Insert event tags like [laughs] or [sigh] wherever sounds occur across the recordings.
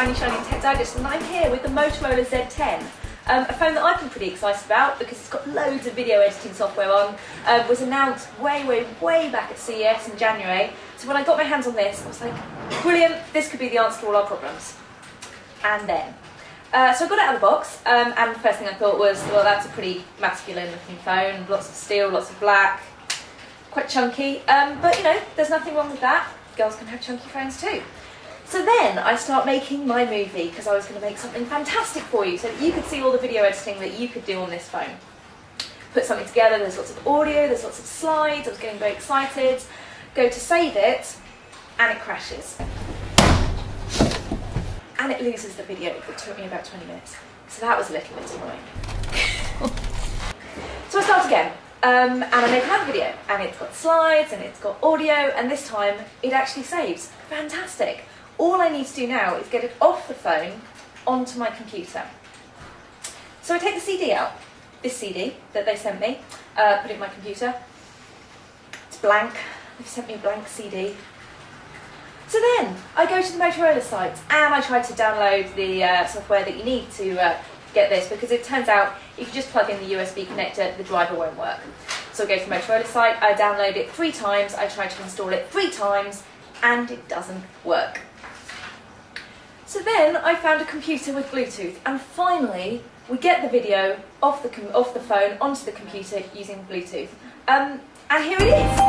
Tech Digest, and I'm here with the Motorola Z10. Um, a phone that I've been pretty excited about because it's got loads of video editing software on. Um, was announced way, way, way back at CES in January. So when I got my hands on this, I was like, brilliant, this could be the answer to all our problems. And then, uh, so I got it out of the box, um, and the first thing I thought was, well, that's a pretty masculine looking phone, lots of steel, lots of black, quite chunky. Um, but you know, there's nothing wrong with that. Girls can have chunky phones too. So then I start making my movie because I was going to make something fantastic for you so that you could see all the video editing that you could do on this phone. Put something together, there's lots of audio, there's lots of slides, I was getting very excited. Go to save it, and it crashes. And it loses the video that took me about 20 minutes. So that was a little bit annoying. [laughs] so I start again. Um, and I make another video, and it's got slides, and it's got audio, and this time it actually saves. Fantastic. All I need to do now is get it off the phone onto my computer. So I take the CD out, this CD that they sent me, uh, put it in my computer. It's blank. They've sent me a blank CD. So then I go to the Motorola site and I try to download the uh, software that you need to uh, get this because it turns out if you just plug in the USB connector, the driver won't work. So I go to the Motorola site, I download it three times, I try to install it three times, and it doesn't work. So then I found a computer with Bluetooth, and finally we get the video off the off the phone onto the computer using Bluetooth. Um, and here it is.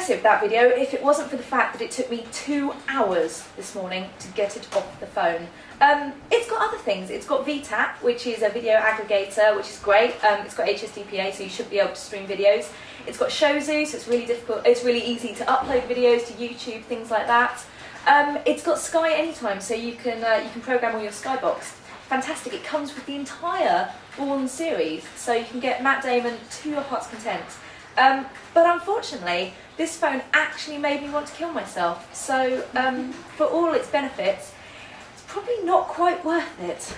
Impressive, that video, if it wasn't for the fact that it took me two hours this morning to get it off the phone. Um, it's got other things. It's got VTAP, which is a video aggregator, which is great. Um, it's got HSDPA, so you should be able to stream videos. It's got Shozu, so it's really difficult. It's really easy to upload videos to YouTube, things like that. Um, it's got Sky Anytime, so you can uh, you can program all your Skybox. Fantastic! It comes with the entire Bourne series, so you can get Matt Damon to your heart's content. Um, but unfortunately, this phone actually made me want to kill myself. So, um, [laughs] for all its benefits, it's probably not quite worth it.